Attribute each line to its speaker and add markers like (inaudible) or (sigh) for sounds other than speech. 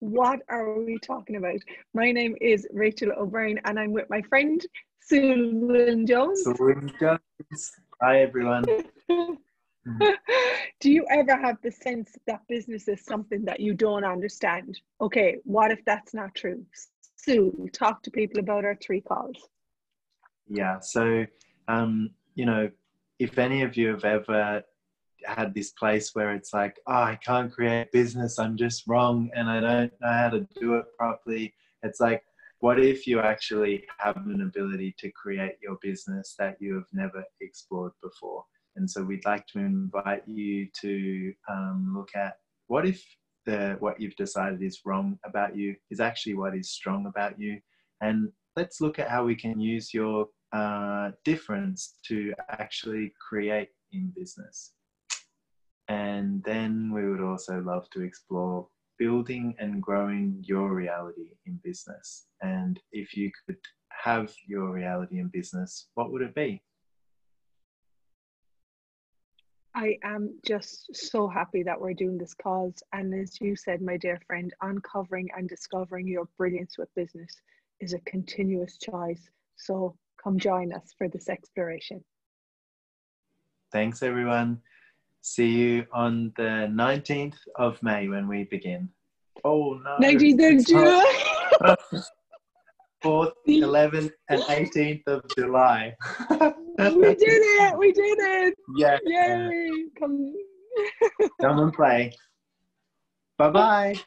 Speaker 1: What are we talking about? My name is Rachael O'Brien and I'm with my friend Sue Will Jones.
Speaker 2: Sul Jones. Hi, everyone. (laughs)
Speaker 1: Do you ever have the sense that business is something that you don't understand? Okay, what if that's not true? Sul, talk to people about our three calls.
Speaker 2: Yeah, so, um, you know, if any of you have ever had this place where it's like, oh, I can't create business, I'm just wrong, and I don't know how to do it properly. It's like, what if you actually have an ability to create your business that you have never explored before? And so we'd like to invite you to um, look at what if the what you've decided is wrong about you is actually what is strong about you, and let's look at how we can use your uh, difference to actually create in business. And then we would also love to explore building and growing your reality in business. And if you could have your reality in business, what would it be?
Speaker 1: I am just so happy that we're doing this cause. And as you said, my dear friend, uncovering and discovering your brilliance with business is a continuous choice. So come join us for this exploration.
Speaker 2: Thanks, everyone. See you on the 19th of May when we begin. Oh no.
Speaker 1: 19th of July. (laughs)
Speaker 2: 4th, 11th, and 18th of July.
Speaker 1: we did it! We did it!
Speaker 2: Yeah.
Speaker 1: Yay! Come.
Speaker 2: Come and play. Bye bye.